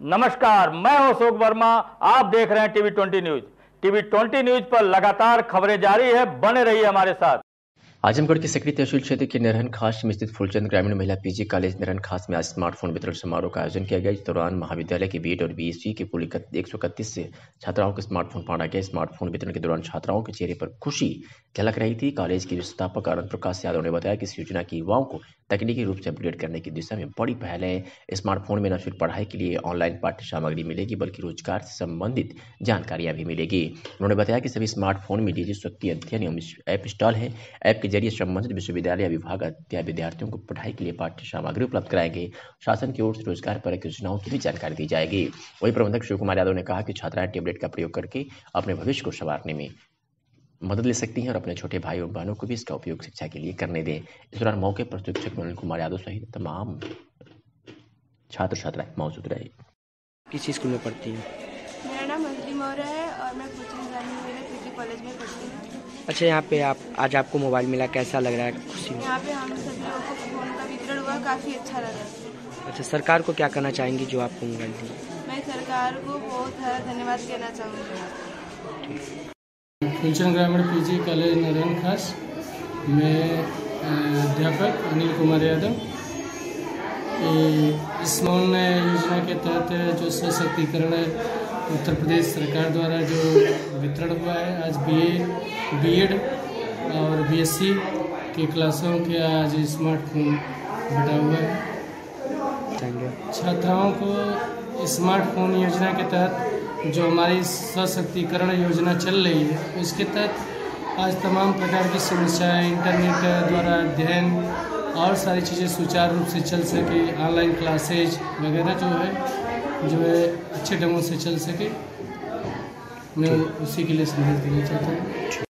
नमस्कार, मैं हूँ अशोक वर्मा, आप देख रहे हैं TV twenty news. TV twenty news पर लगातार खबरें जारी है, बने रहिए हमारे साथ। आजमगढ़ के सकरी तहसील क्षेत्र के नरहन खास में स्थित फुलचंद ग्रामीण महिला पीजी कॉलेज नरहन खास में आज स्मार्टफ़ोन वितरण समारोह का आयोजन किया गया। इस दौरान महाविद्यालय के बीएड और बीएससी के कुल एक सौ इकतीस से छात्राओं को स्मार्टफ़ोन बांटा गया स्मार्टफ़ोन वितरण के दौरान छात्राओं के चेहरे पर खुशी झलक रही थी। कॉलेज के संस्थापक आनंद प्रकाश यादव ने बताया कि इस योजना की युवाओं को तकनीकी रूप से अपग्रेड करने की दिशा में बड़ी पहल है। स्मार्टफ़ोन में न सिर्फ़ पढ़ाई के लिए ऑनलाइन पाठ्य सामग्री मिलेगी, बल्कि रोज़गार से संबंधित जानकारियाँ भी मिलेगी। उन्होंने बताया कि सभी स्मार्टफ़ोन में डिजिटल शक्ति अध्ययन एवं ऐप इंस्टॉल है। ऐप के ज़रिए संबंधित विश्वविद्यालय विभाग अध्याय विद्यार्थियों को पढ़ाई के लिए पाठ्य सामग्री उपलब्ध कराएँगे। शासन की ओर से रोज़गार पर योजनाओं की भी जानकारी दी जाएगी। वही प्रबंधक शिव कुमार यादव ने कहा कि छात्राएँ टेबलेट का प्रयोग करके अपने भविष्य को संवारने में मदद ले सकती हैं और अपने छोटे भाई और बहनों को भी इसका उपयोग शिक्षा के लिए करने दें। इस दौरान मौके पर शिक्षक मनोज कुमार यादव सहित तमाम छात्र छात्राएँ मौजूद रहे। किस स्कूल में पढ़ती हैं? मेरा नाम अंजलि मौर्य है और मैं कोचिंग मेरे पीजी कॉलेज में पढ़ती हूँ। अच्छा यहाँ पे आप आज आपको मोबाइल मिला कैसा लग रहा है? खुशी यहाँ पे हम सभी लोगों को फ़ोन का वितरण हुआ काफ़ी अच्छा लगा। अच्छा सरकार को क्या करना चाहेंगी जो आपको मोबाइल दी मैं सरकार को बहुत सारा धन्यवाद कहना चाहूँगी। फुलचंद ग्रामीण पीजी कॉलेज नारायण खास मैं अध्यापक अनिल कुमार यादव। इस मौन योजना के तहत जो सशक्तिकरण उत्तर प्रदेश सरकार द्वारा जो वितरण हुआ है आज बीए बीएड और बीएससी के क्लासों के आज स्मार्टफ़ोन बटा हुआ है। छात्राओं को स्मार्टफ़ोन योजना के तहत जो हमारी सशक्तिकरण योजना चल रही है उसके तहत आज तमाम प्रकार की समस्याएँ इंटरनेट द्वारा अध्ययन और सारी चीज़ें सुचारू रूप से चल सके ऑनलाइन क्लासेज वगैरह जो है जो है अच्छे ढंगों से चल सके। मैं उसी के लिए संदेश देना चाहता हूँ।